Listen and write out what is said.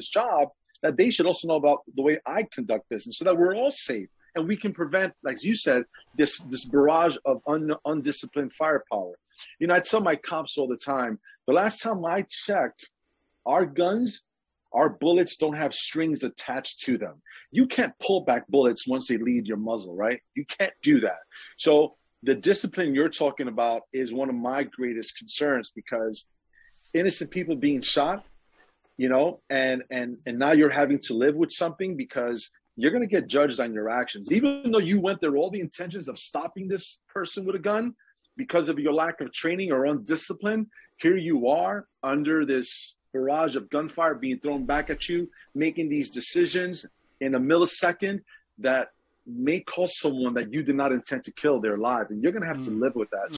this job that they should also know about the way I conduct business so that we're all safe and we can prevent, like you said, this this barrage of un, undisciplined firepower. You know, I tell my cops all the time. The last time I checked, our guns, our bullets don't have strings attached to them. You can't pull back bullets once they leave your muzzle, right? You can't do that. So the discipline you're talking about is one of my greatest concerns because innocent people being shot you know and and and now you're having to live with something because you're going to get judged on your actions even though you went there all the intentions of stopping this person with a gun because of your lack of training or undiscipline here you are under this barrage of gunfire being thrown back at you making these decisions in a millisecond that may cost someone that you did not intend to kill their life and you're going to have mm. to live with that